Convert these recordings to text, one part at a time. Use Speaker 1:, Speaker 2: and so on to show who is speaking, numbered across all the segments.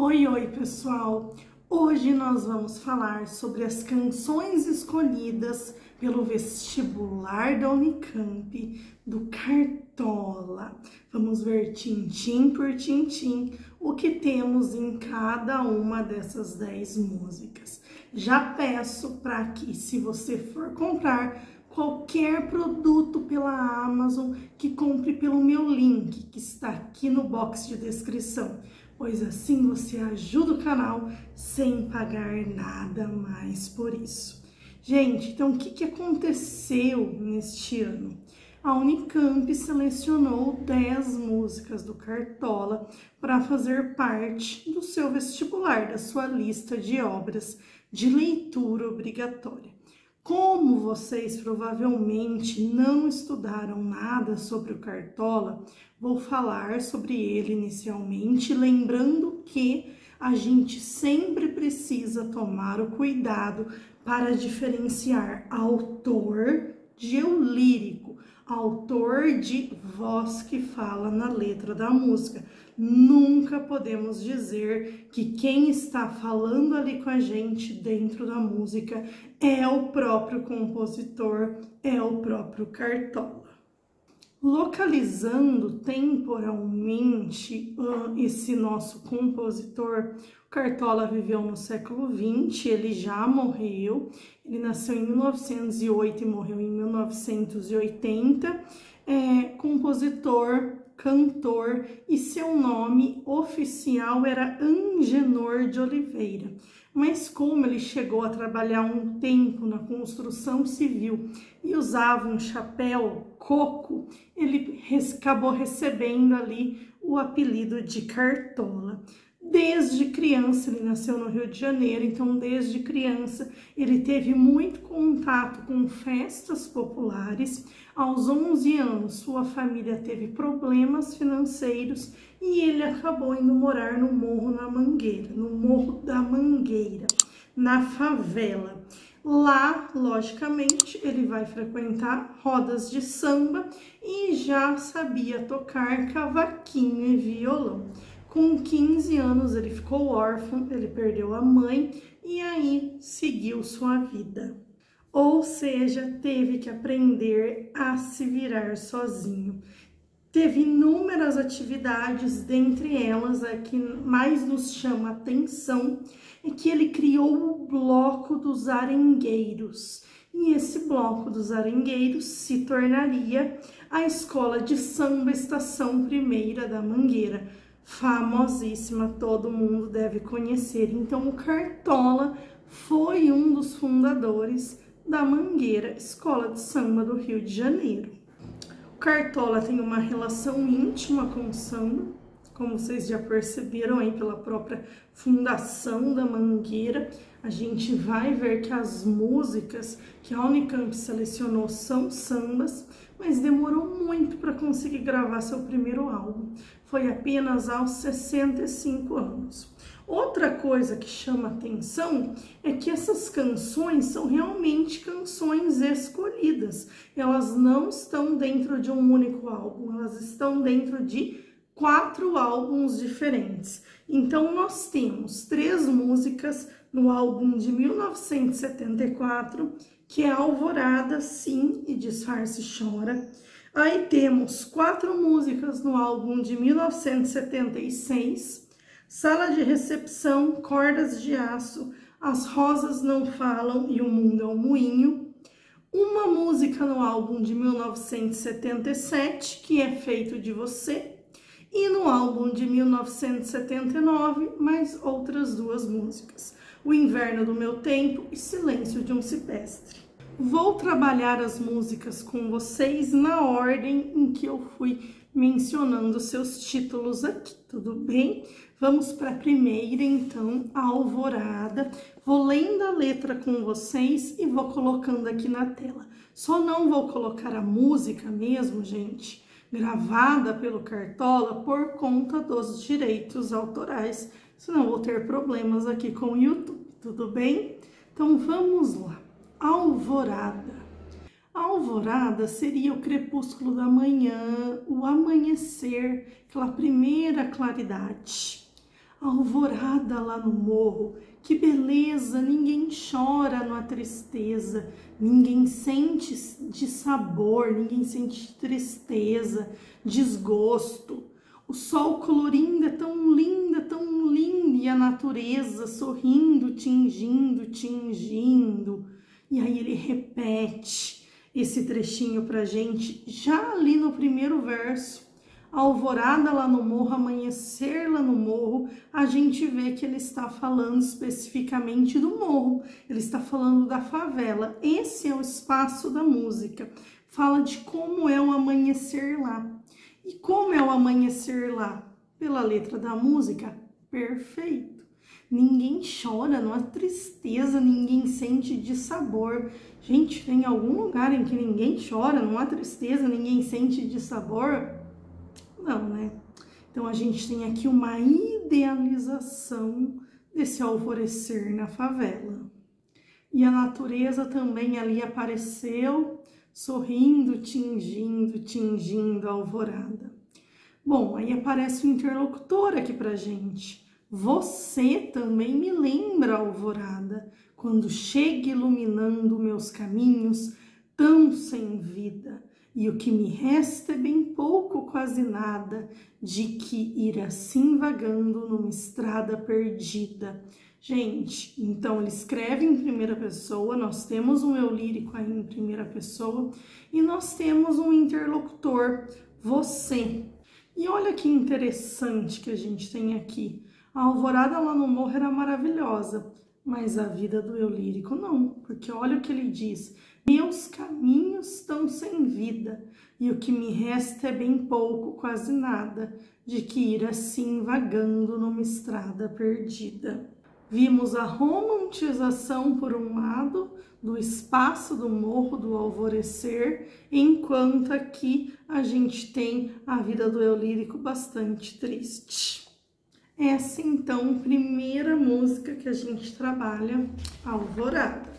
Speaker 1: Oi, oi, pessoal! Hoje nós vamos falar sobre as canções escolhidas pelo vestibular da Unicamp do Cartola. Vamos ver tintim por tintim o que temos em cada uma dessas 10 músicas. Já peço para que, se você for comprar qualquer produto pela Amazon, que compre pelo meu link que está aqui no box de descrição pois assim você ajuda o canal sem pagar nada mais por isso. Gente, então o que, que aconteceu neste ano? A Unicamp selecionou 10 músicas do Cartola para fazer parte do seu vestibular, da sua lista de obras de leitura obrigatória. Como vocês provavelmente não estudaram nada sobre o Cartola, vou falar sobre ele inicialmente, lembrando que a gente sempre precisa tomar o cuidado para diferenciar autor de eu lírico, autor de voz que fala na letra da música. Nunca podemos dizer que quem está falando ali com a gente dentro da música é o próprio compositor, é o próprio Cartola. Localizando temporalmente uh, esse nosso compositor, Cartola viveu no século XX, ele já morreu, ele nasceu em 1908 e morreu em 1980, é compositor, cantor e seu nome oficial era Angenor de Oliveira. Mas como ele chegou a trabalhar um tempo na construção civil e usava um chapéu coco, ele acabou recebendo ali o apelido de Cartola. Desde criança, ele nasceu no Rio de Janeiro, então desde criança ele teve muito contato com festas populares. Aos 11 anos, sua família teve problemas financeiros e ele acabou indo morar no Morro na Mangueira, no Morro da Mangueira, na favela. Lá, logicamente, ele vai frequentar rodas de samba e já sabia tocar cavaquinho e violão. Com 15 anos ele ficou órfão, ele perdeu a mãe e aí seguiu sua vida. Ou seja, teve que aprender a se virar sozinho. Teve inúmeras atividades, dentre elas a que mais nos chama atenção é que ele criou o bloco dos arengueiros. E esse bloco dos arengueiros se tornaria a escola de samba Estação Primeira da Mangueira, famosíssima, todo mundo deve conhecer. Então, o Cartola foi um dos fundadores da Mangueira, Escola de Samba do Rio de Janeiro. O Cartola tem uma relação íntima com o samba, como vocês já perceberam aí pela própria fundação da Mangueira. A gente vai ver que as músicas que a Unicamp selecionou são sambas, mas demorou muito para conseguir gravar seu primeiro álbum. Foi apenas aos 65 anos. Outra coisa que chama atenção é que essas canções são realmente canções escolhidas. Elas não estão dentro de um único álbum, elas estão dentro de quatro álbuns diferentes. Então, nós temos três músicas no álbum de 1974 que é Alvorada, Sim e Disfarce Chora. Aí temos quatro músicas no álbum de 1976, Sala de Recepção, Cordas de Aço, As Rosas Não Falam e O Mundo é um Moinho. Uma música no álbum de 1977, que é Feito de Você, e no álbum de 1979, mais outras duas músicas. O Inverno do Meu Tempo e Silêncio de um Cipestre. Vou trabalhar as músicas com vocês na ordem em que eu fui mencionando seus títulos aqui, tudo bem? Vamos para a primeira, então, a Alvorada. Vou lendo a letra com vocês e vou colocando aqui na tela. Só não vou colocar a música mesmo, gente, gravada pelo Cartola por conta dos direitos autorais, senão vou ter problemas aqui com o YouTube, tudo bem? Então vamos lá. Alvorada. A alvorada seria o crepúsculo da manhã, o amanhecer, aquela primeira claridade. Alvorada lá no morro, que beleza! Ninguém chora na tristeza, ninguém sente de sabor, ninguém sente tristeza, desgosto. O sol colorindo é tão linda, tão linda, e a natureza sorrindo, tingindo, tingindo. E aí ele repete esse trechinho pra gente, já ali no primeiro verso alvorada lá no morro, amanhecer lá no morro, a gente vê que ele está falando especificamente do morro, ele está falando da favela. Esse é o espaço da música. Fala de como é o amanhecer lá. E como é o amanhecer lá? Pela letra da música, perfeito. Ninguém chora, não há tristeza, ninguém sente de sabor. Gente, tem algum lugar em que ninguém chora, não há tristeza, ninguém sente de sabor? Não, né? Então a gente tem aqui uma idealização desse alvorecer na favela. E a natureza também ali apareceu, sorrindo, tingindo, tingindo a alvorada. Bom, aí aparece o interlocutor aqui pra gente. Você também me lembra alvorada, quando chega iluminando meus caminhos, tão sem vida e o que me resta é bem pouco, quase nada, de que ir assim vagando numa estrada perdida. Gente, então ele escreve em primeira pessoa, nós temos um eu lírico aí em primeira pessoa e nós temos um interlocutor, você. E olha que interessante que a gente tem aqui. A alvorada lá no morro era maravilhosa, mas a vida do eu lírico não, porque olha o que ele diz. Meus caminhos estão sem vida, e o que me resta é bem pouco, quase nada, de que ir assim vagando numa estrada perdida. Vimos a romantização, por um lado, do espaço do morro do alvorecer, enquanto aqui a gente tem a vida do eu lírico bastante triste. Essa então, primeira música que a gente trabalha, Alvorada.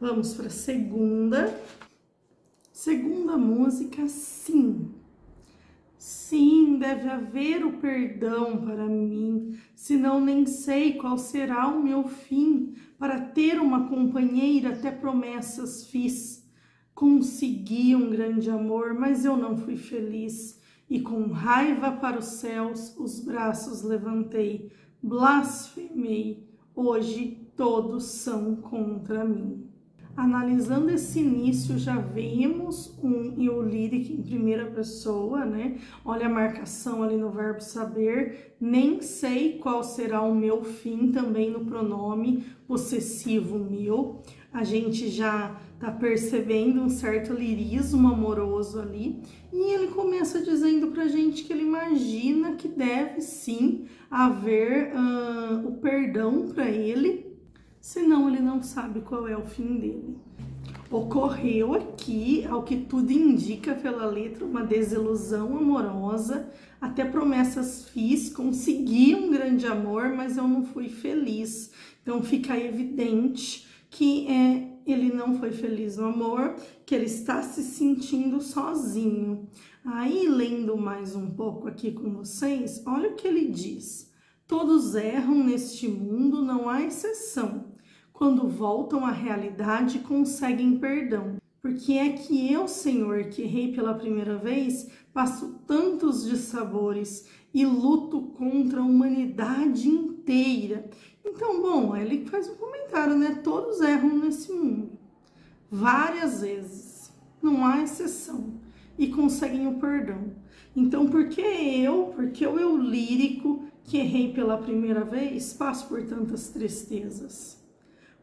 Speaker 1: Vamos para a segunda. Segunda música, sim. Sim, deve haver o perdão para mim, senão nem sei qual será o meu fim. Para ter uma companheira, até promessas fiz. Consegui um grande amor, mas eu não fui feliz. E com raiva para os céus, os braços levantei, blasfemei. Hoje todos são contra mim. Analisando esse início, já vemos um eu lírico em primeira pessoa, né? Olha a marcação ali no verbo saber. Nem sei qual será o meu fim, também no pronome possessivo meu. A gente já tá percebendo um certo lirismo amoroso ali. E ele começa dizendo pra gente que ele imagina que deve sim haver uh, o perdão para ele senão ele não sabe qual é o fim dele. Ocorreu aqui, ao que tudo indica pela letra, uma desilusão amorosa, até promessas fiz, consegui um grande amor, mas eu não fui feliz. Então fica evidente que é, ele não foi feliz no amor, que ele está se sentindo sozinho. Aí, lendo mais um pouco aqui com vocês, olha o que ele diz. Todos erram neste mundo, não há exceção quando voltam à realidade, conseguem perdão. Porque é que eu, Senhor, que errei pela primeira vez, passo tantos dissabores e luto contra a humanidade inteira. Então, bom, ele faz um comentário, né? Todos erram nesse mundo. Várias vezes. Não há exceção. E conseguem o perdão. Então, por que eu, porque eu, eu lírico, que errei pela primeira vez, passo por tantas tristezas?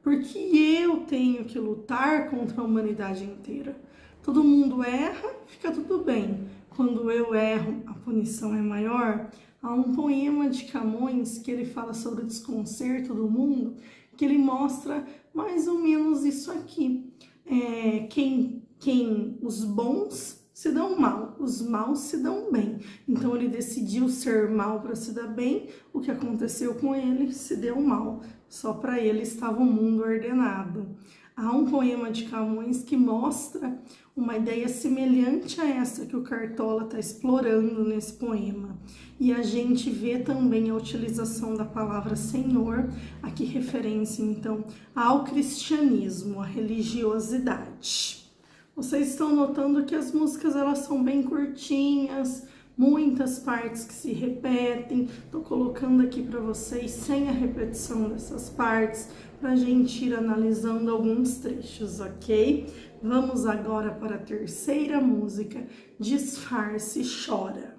Speaker 1: porque eu tenho que lutar contra a humanidade inteira. Todo mundo erra, fica tudo bem. Quando eu erro, a punição é maior. Há um poema de Camões que ele fala sobre o desconcerto do mundo, que ele mostra mais ou menos isso aqui. É, quem, quem os bons se dão mal, os maus se dão bem. Então ele decidiu ser mal para se dar bem. O que aconteceu com ele se deu mal. Só para ele estava o mundo ordenado. Há um poema de Camões que mostra uma ideia semelhante a essa que o Cartola está explorando nesse poema. E a gente vê também a utilização da palavra Senhor, aqui referência então ao cristianismo, à religiosidade. Vocês estão notando que as músicas elas são bem curtinhas, muitas partes que se repetem. Estou colocando aqui para vocês sem a repetição dessas partes, para a gente ir analisando alguns trechos, ok? Vamos agora para a terceira música, Disfarce Chora.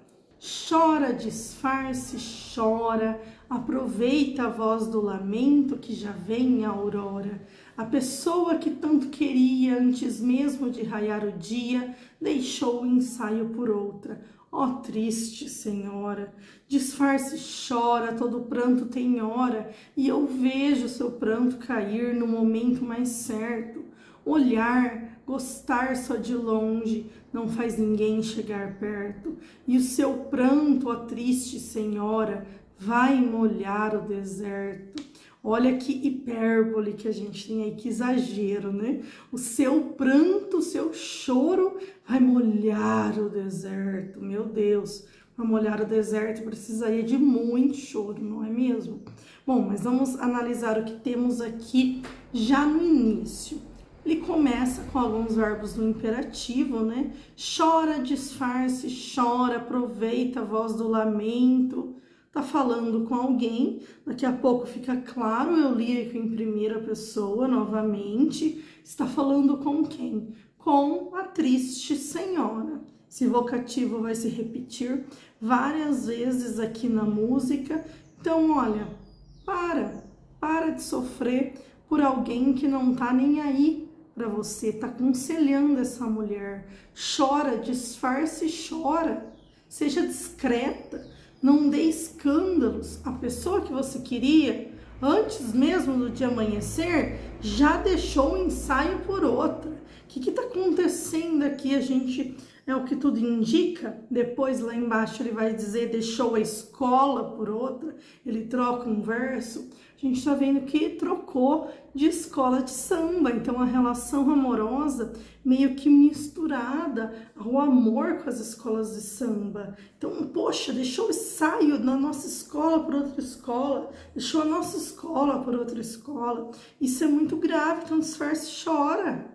Speaker 1: Chora, disfarce, chora, aproveita a voz do lamento que já vem a aurora. A pessoa que tanto queria antes mesmo de raiar o dia, deixou o ensaio por outra. Ó oh, triste senhora, disfarce chora, todo pranto tem hora, e eu vejo seu pranto cair no momento mais certo. Olhar, gostar só de longe, não faz ninguém chegar perto, e o seu pranto, ó triste senhora, vai molhar o deserto. Olha que hipérbole que a gente tem aí, que exagero, né? O seu pranto, o seu choro vai molhar o deserto. Meu Deus, para molhar o deserto precisaria de muito choro, não é mesmo? Bom, mas vamos analisar o que temos aqui já no início. Ele começa com alguns verbos do imperativo, né? Chora, disfarce, chora, aproveita a voz do lamento está falando com alguém, daqui a pouco fica claro, eu li aqui em primeira pessoa novamente, está falando com quem? Com a triste senhora. Esse vocativo vai se repetir várias vezes aqui na música. Então, olha, para, para de sofrer por alguém que não tá nem aí para você, tá aconselhando essa mulher. Chora, disfarce, chora. Seja discreta não dê escândalos. A pessoa que você queria, antes mesmo do dia amanhecer, já deixou o ensaio por outra. O que está acontecendo aqui? A gente é o que tudo indica. Depois lá embaixo ele vai dizer deixou a escola por outra. Ele troca um verso a gente está vendo que trocou de escola de samba. Então, a relação amorosa meio que misturada ao amor com as escolas de samba. Então, poxa, deixou o saio da nossa escola por outra escola, deixou a nossa escola por outra escola. Isso é muito grave, então disfarce chora.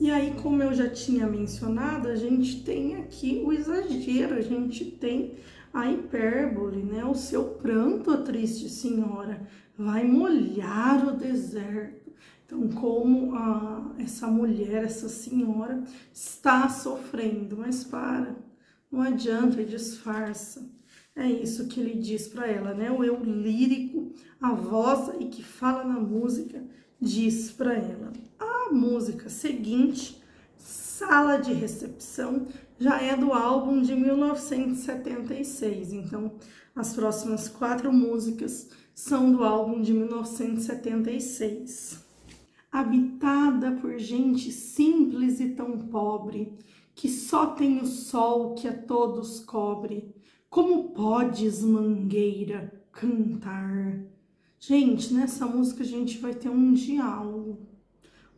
Speaker 1: E aí, como eu já tinha mencionado, a gente tem aqui o exagero, a gente tem a hipérbole, né? O seu pranto, a triste senhora, vai molhar o deserto. Então, como a, essa mulher, essa senhora, está sofrendo, mas para, não adianta, disfarça. É isso que ele diz para ela, né? O eu lírico, a voz aí que fala na música, diz para ela. A música seguinte, Sala de Recepção, já é do álbum de 1976. Então, as próximas quatro músicas são do álbum de 1976. Habitada por gente simples e tão pobre, que só tem o sol que a todos cobre. Como podes, mangueira, cantar? Gente, nessa música a gente vai ter um diálogo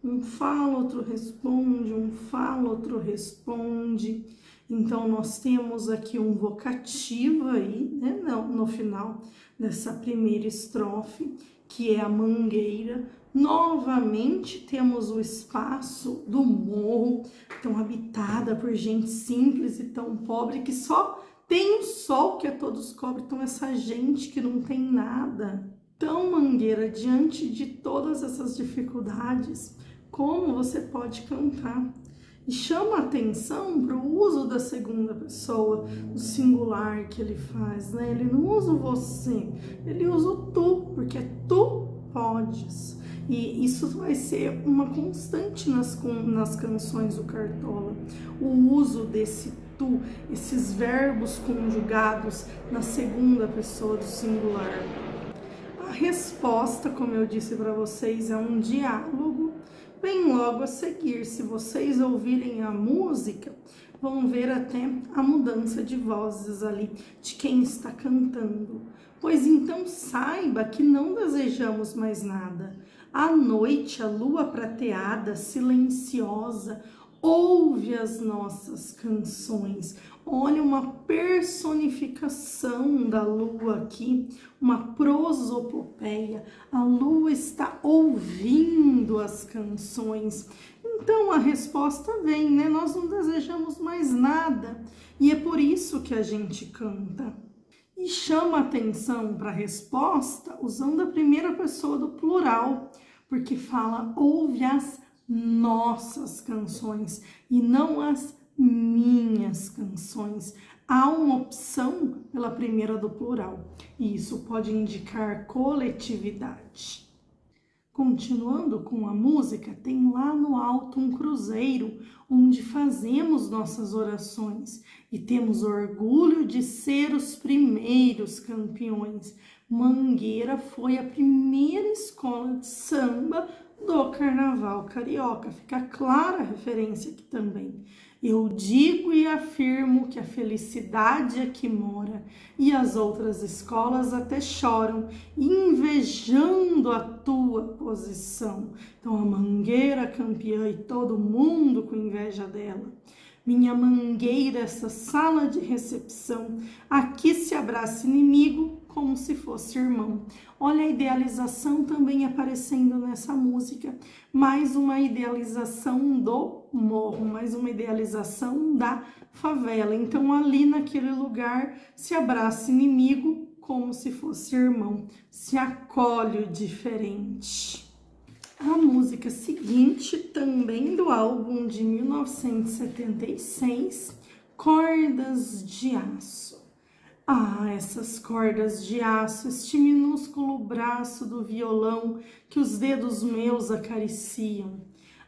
Speaker 1: um fala, outro responde, um fala, outro responde. Então, nós temos aqui um vocativo aí, né, no, no final dessa primeira estrofe, que é a mangueira. Novamente temos o espaço do morro, tão habitada por gente simples e tão pobre que só tem o sol que a todos cobre. Então, essa gente que não tem nada, tão mangueira diante de todas essas dificuldades, como você pode cantar. E chama atenção para o uso da segunda pessoa, o singular que ele faz, né? Ele não usa o você, ele usa o tu, porque tu podes. E isso vai ser uma constante nas, nas canções do Cartola. O uso desse tu, esses verbos conjugados na segunda pessoa do singular. Resposta, como eu disse para vocês, é um diálogo Vem logo a seguir, se vocês ouvirem a música, vão ver até a mudança de vozes ali de quem está cantando. Pois então saiba que não desejamos mais nada. À noite, a lua prateada, silenciosa, ouve as nossas canções. Olha uma personificação da lua aqui, uma prosopopeia. A lua está ouvindo as canções. Então a resposta vem, né? Nós não desejamos mais nada e é por isso que a gente canta. E chama atenção para a resposta usando a primeira pessoa do plural, porque fala ouve as nossas canções e não as minhas canções. Há uma opção pela primeira do plural, e isso pode indicar coletividade. Continuando com a música, tem lá no alto um cruzeiro onde fazemos nossas orações e temos orgulho de ser os primeiros campeões. Mangueira foi a primeira escola de samba do carnaval carioca. Fica clara a referência aqui também. Eu digo e afirmo que a felicidade é que mora, e as outras escolas até choram, invejando a tua posição. Então a mangueira campeã e todo mundo com inveja dela. Minha mangueira, essa sala de recepção, aqui se abraça inimigo como se fosse irmão. Olha a idealização também aparecendo nessa música, mais uma idealização do morro, mais uma idealização da favela. Então, ali naquele lugar se abraça inimigo como se fosse irmão, se acolhe o diferente. A música seguinte, também do álbum de 1976, Cordas de Aço. Ah, essas cordas de aço, este minúsculo braço do violão que os dedos meus acariciam.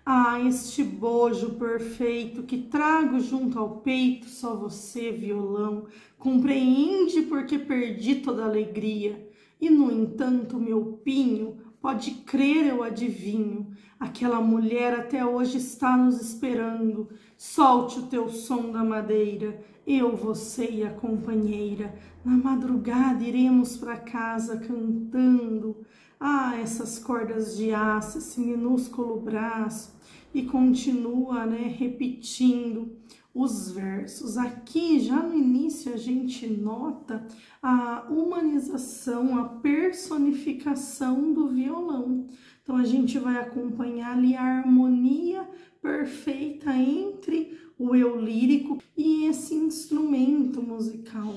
Speaker 1: Ah, este bojo perfeito que trago junto ao peito, só você, violão, compreende porque perdi toda a alegria. E no entanto, meu pinho, pode crer, eu adivinho, aquela mulher até hoje está nos esperando. Solte o teu som da madeira eu, você e a companheira, na madrugada iremos para casa cantando. Ah, essas cordas de aço, esse minúsculo braço. E continua, né, repetindo os versos. Aqui, já no início, a gente nota a humanização, a personificação do violão. Então, a gente vai acompanhar ali a harmonia perfeita entre o eu lírico e esse instrumento musical.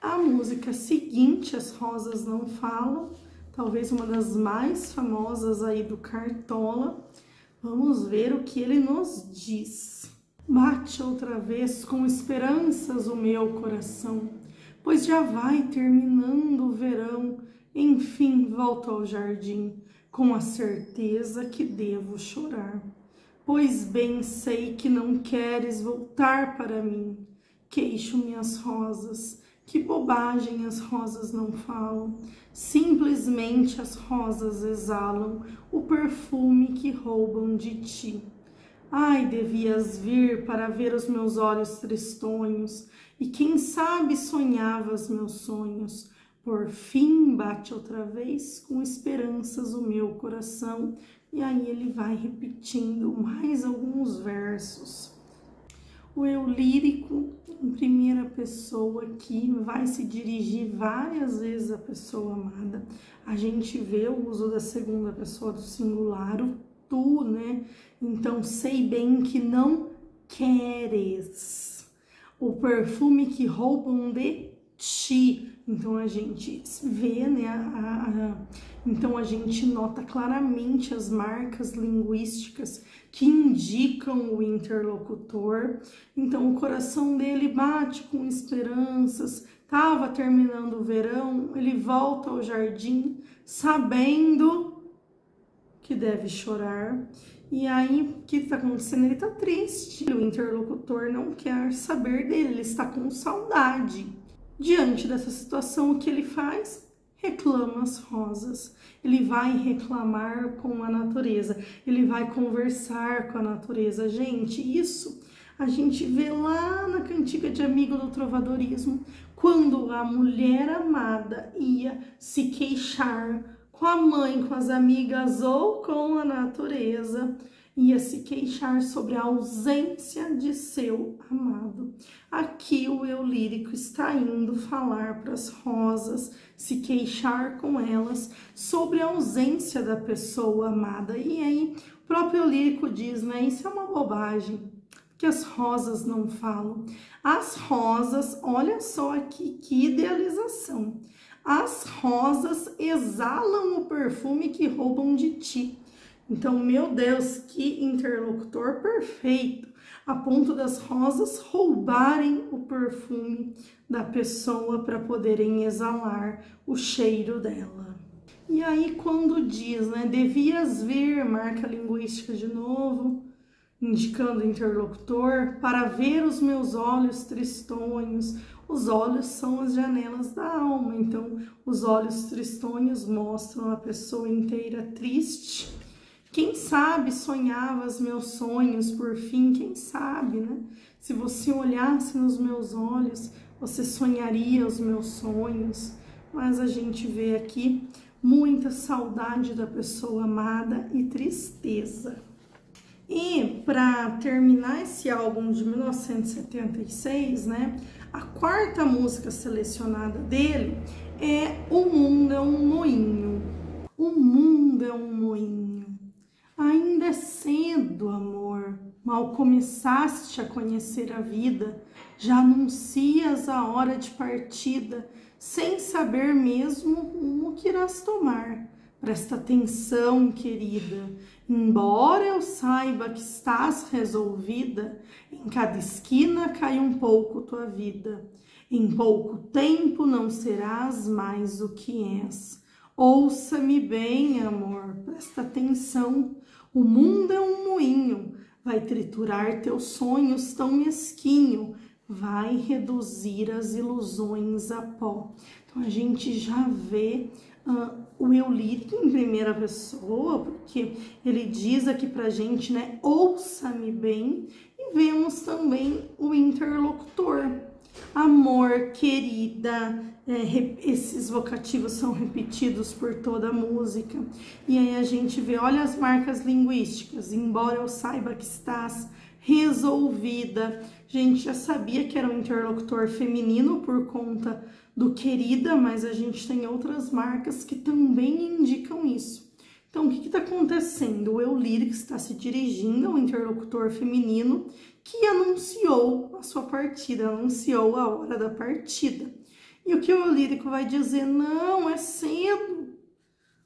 Speaker 1: A música seguinte, As Rosas Não Falam, talvez uma das mais famosas aí do Cartola. Vamos ver o que ele nos diz. Bate outra vez com esperanças o meu coração, pois já vai terminando o verão, enfim volto ao jardim, com a certeza que devo chorar pois bem sei que não queres voltar para mim. Queixo minhas rosas, que bobagem as rosas não falam, simplesmente as rosas exalam o perfume que roubam de ti. Ai, devias vir para ver os meus olhos tristonhos, e quem sabe sonhavas meus sonhos. Por fim bate outra vez com esperanças o meu coração, e aí ele vai repetindo mais alguns versos. O eu lírico, em primeira pessoa, aqui vai se dirigir várias vezes à pessoa amada. A gente vê o uso da segunda pessoa do singular, o tu, né? Então, sei bem que não queres. O perfume que roubam de ti. Então a gente vê, né? A, a, então a gente nota claramente as marcas linguísticas que indicam o interlocutor. Então o coração dele bate com esperanças. Tava terminando o verão, ele volta ao jardim sabendo que deve chorar. E aí, o que está acontecendo? Ele está triste. O interlocutor não quer saber dele, ele está com saudade. Diante dessa situação, o que ele faz? Reclama as rosas. Ele vai reclamar com a natureza, ele vai conversar com a natureza. Gente, isso a gente vê lá na cantiga de amigo do trovadorismo, quando a mulher amada ia se queixar com a mãe, com as amigas ou com a natureza, ia se queixar sobre a ausência de seu amado. Aqui o eu lírico está indo falar para as rosas, se queixar com elas sobre a ausência da pessoa amada. E aí o próprio eu lírico diz, né? Isso é uma bobagem que as rosas não falam. As rosas, olha só aqui que idealização. As rosas exalam o perfume que roubam de ti. Então, meu Deus, que interlocutor perfeito, a ponto das rosas roubarem o perfume da pessoa para poderem exalar o cheiro dela. E aí, quando diz, né, devias ver, marca linguística de novo, indicando o interlocutor, para ver os meus olhos tristonhos. Os olhos são as janelas da alma, então os olhos tristonhos mostram a pessoa inteira triste. Quem sabe sonhava os meus sonhos por fim, quem sabe, né? Se você olhasse nos meus olhos, você sonharia os meus sonhos. Mas a gente vê aqui muita saudade da pessoa amada e tristeza. E para terminar esse álbum de 1976, né, a quarta música selecionada dele é O Mundo é um Moinho. O mundo é um moinho. Ainda é cedo, amor. Mal começaste a conhecer a vida, já anuncias a hora de partida, sem saber mesmo o que irás tomar. Presta atenção, querida. Embora eu saiba que estás resolvida, em cada esquina cai um pouco tua vida. Em pouco tempo não serás mais o que és. Ouça-me bem, amor, presta atenção. O mundo é um moinho, vai triturar teus sonhos tão mesquinho, vai reduzir as ilusões a pó. Então a gente já vê uh, o eu lírico em primeira pessoa, porque ele diz aqui pra gente, né? Ouça-me bem, e vemos também o interlocutor. Amor, querida, é, esses vocativos são repetidos por toda a música. E aí a gente vê, olha as marcas linguísticas, embora eu saiba que estás resolvida. A gente já sabia que era um interlocutor feminino por conta do querida, mas a gente tem outras marcas que também indicam isso. Então, o que está acontecendo? O eu lírico está se dirigindo ao interlocutor feminino que anunciou a sua partida, anunciou a hora da partida. E o que o eu lírico vai dizer? Não, é cedo.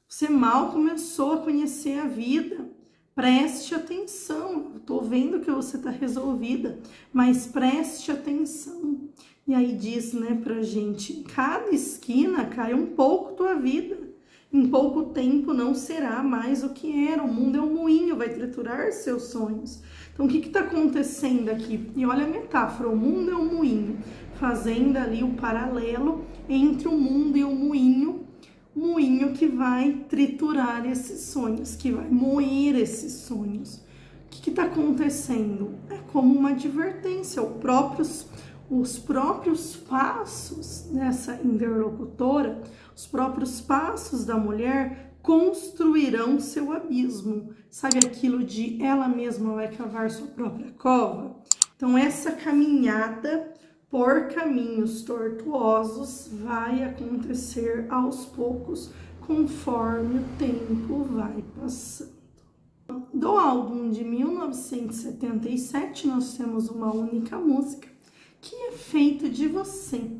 Speaker 1: Você mal começou a conhecer a vida. Preste atenção. Estou vendo que você está resolvida, mas preste atenção. E aí diz, né, pra gente, em cada esquina cai um pouco tua vida. Em pouco tempo não será mais o que era. O mundo é um moinho, vai triturar seus sonhos. Então, o que está acontecendo aqui? E olha a metáfora: o mundo é um moinho, fazendo ali o paralelo entre o mundo e o moinho, moinho que vai triturar esses sonhos, que vai moer esses sonhos. O que está acontecendo? É como uma advertência, próprios os próprios passos dessa interlocutora, os próprios passos da mulher construirão seu abismo. Sabe aquilo de ela mesma vai cavar sua própria cova? Então, essa caminhada por caminhos tortuosos vai acontecer aos poucos, conforme o tempo vai passando. Do álbum de 1977, nós temos uma única música que é feito de você?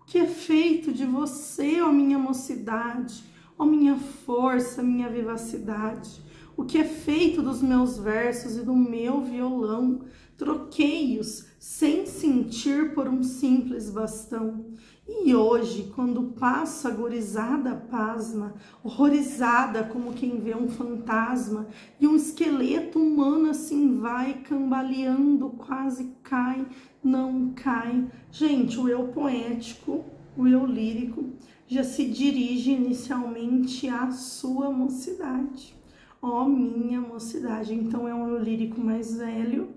Speaker 1: O que é feito de você, ó minha mocidade, ó minha força, minha vivacidade? O que é feito dos meus versos e do meu violão? Troquei-os sem sentir por um simples bastão. E hoje, quando passo agorizada pasma, horrorizada como quem vê um fantasma, e um esqueleto humano assim vai cambaleando, quase cai, não cai. Gente, o eu poético, o eu lírico, já se dirige inicialmente à sua mocidade. Ó oh, minha mocidade. Então é um lírico mais velho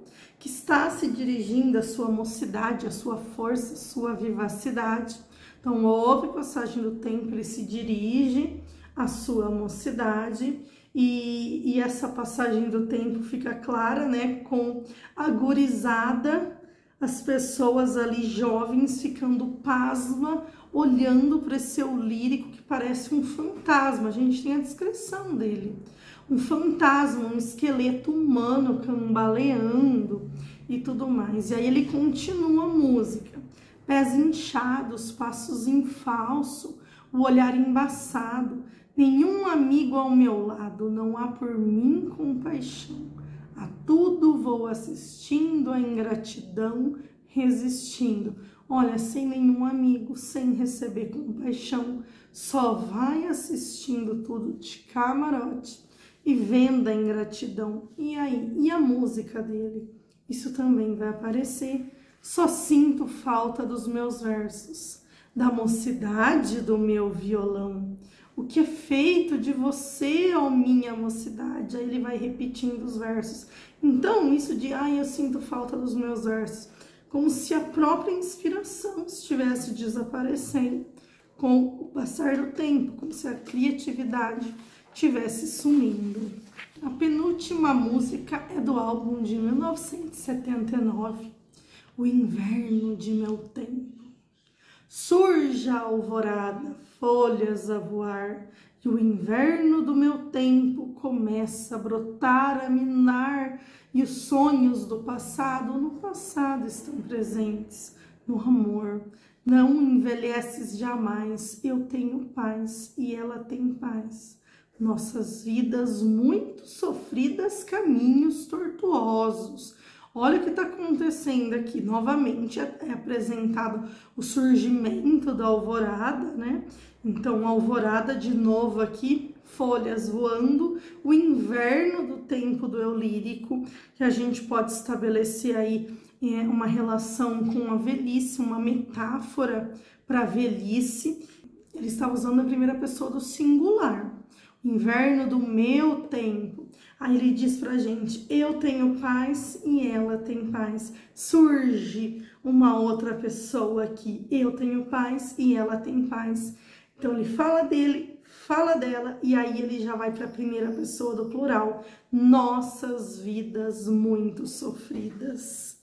Speaker 1: que está se dirigindo à sua mocidade, à sua força, à sua vivacidade. Então, houve passagem do tempo, ele se dirige a sua mocidade. E, e essa passagem do tempo fica clara, né? Com a gurizada, as pessoas ali jovens ficando pasma, olhando para esse seu lírico que parece um fantasma. A gente tem a descrição dele. Um fantasma, um esqueleto humano cambaleando e tudo mais. E aí ele continua a música. Pés inchados, passos em falso, o olhar embaçado. Nenhum amigo ao meu lado, não há por mim compaixão. A tudo vou assistindo, a ingratidão resistindo. Olha, sem nenhum amigo, sem receber compaixão, só vai assistindo tudo de camarote e vendo a ingratidão. E aí? E a música dele? Isso também vai aparecer. Só sinto falta dos meus versos, da mocidade do meu violão. O que é feito de você, ó minha mocidade? Aí ele vai repetindo os versos. Então, isso de, ai, eu sinto falta dos meus versos como se a própria inspiração estivesse desaparecendo com o passar do tempo, como se a criatividade estivesse sumindo. A penúltima música é do álbum de 1979, O Inverno de Meu Tempo. Surge a alvorada, folhas a voar, e o inverno do meu tempo começa a brotar, a minar, e os sonhos do passado no passado estão presentes no amor. Não envelheces jamais, eu tenho paz e ela tem paz. Nossas vidas muito sofridas, caminhos tortuosos. Olha o que está acontecendo aqui. Novamente é, é apresentado o surgimento da alvorada, né? Então, alvorada de novo aqui, folhas voando, o inverno do tempo do eu lírico, que a gente pode estabelecer aí é, uma relação com a velhice, uma metáfora para a velhice. Ele está usando a primeira pessoa do singular. Inverno do meu tempo. Aí ele diz pra gente: eu tenho paz e ela tem paz. Surge uma outra pessoa aqui: eu tenho paz e ela tem paz. Então ele fala dele, fala dela e aí ele já vai para a primeira pessoa do plural. Nossas vidas muito sofridas.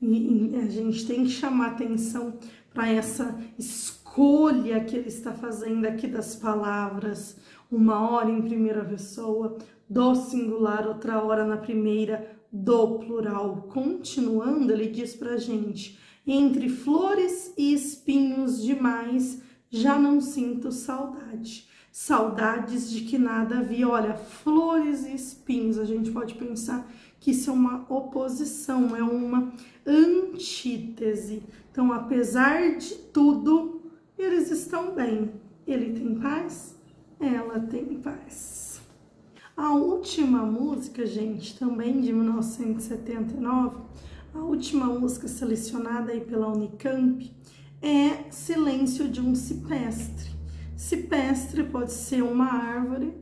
Speaker 1: E, e a gente tem que chamar atenção para essa escolha que ele está fazendo aqui das palavras. Uma hora em primeira pessoa, do singular, outra hora na primeira, do plural. Continuando, ele diz para gente: entre flores e espinhos demais já não sinto saudade. Saudades de que nada havia. Olha, flores e espinhos, a gente pode pensar que isso é uma oposição, é uma antítese. Então, apesar de tudo, eles estão bem. Ele tem paz, ela tem paz. A última música, gente, também de 1979, a última música selecionada aí pela Unicamp, é silêncio de um cipestre. Cipestre pode ser uma árvore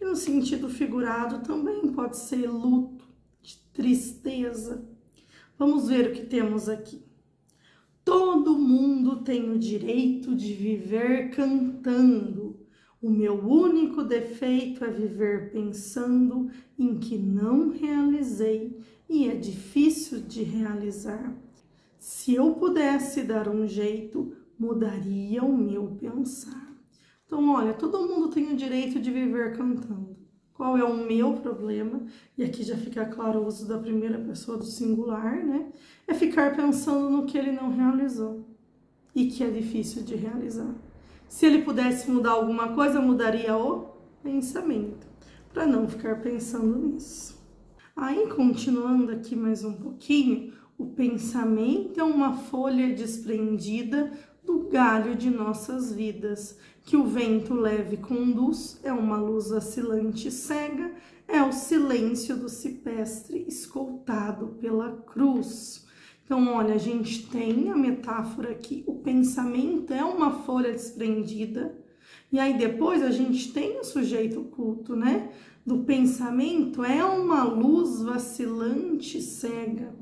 Speaker 1: e no sentido figurado também pode ser luto, de tristeza. Vamos ver o que temos aqui. Todo mundo tem o direito de viver cantando. O meu único defeito é viver pensando em que não realizei e é difícil de realizar. Se eu pudesse dar um jeito, mudaria o meu pensar. Então, olha, todo mundo tem o direito de viver cantando. Qual é o meu problema? E aqui já fica claro o uso da primeira pessoa do singular, né? É ficar pensando no que ele não realizou e que é difícil de realizar. Se ele pudesse mudar alguma coisa, mudaria o pensamento, para não ficar pensando nisso. Aí, continuando aqui mais um pouquinho, o pensamento é uma folha desprendida do galho de nossas vidas, que o vento leve conduz, é uma luz vacilante cega, é o silêncio do cipestre escoltado pela cruz. Então, olha, a gente tem a metáfora aqui, o pensamento é uma folha desprendida, e aí depois a gente tem o sujeito oculto, né? Do pensamento é uma luz vacilante cega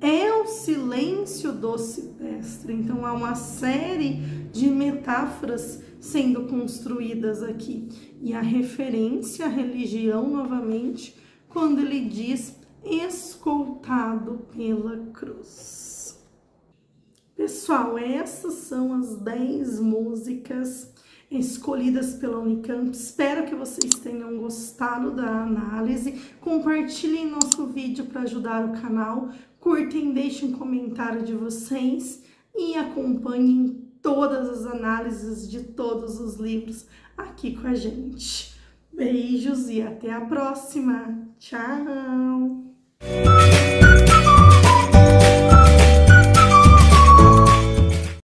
Speaker 1: é o silêncio do cipestre. Então há uma série de metáforas sendo construídas aqui. E a referência à religião novamente, quando ele diz escoltado pela cruz. Pessoal, essas são as 10 músicas escolhidas pela Unicamp. Espero que vocês tenham gostado da análise. Compartilhem nosso vídeo para ajudar o canal. Curtem, deixem um comentário de vocês e acompanhem todas as análises de todos os livros aqui com a gente. Beijos e até a próxima. Tchau! you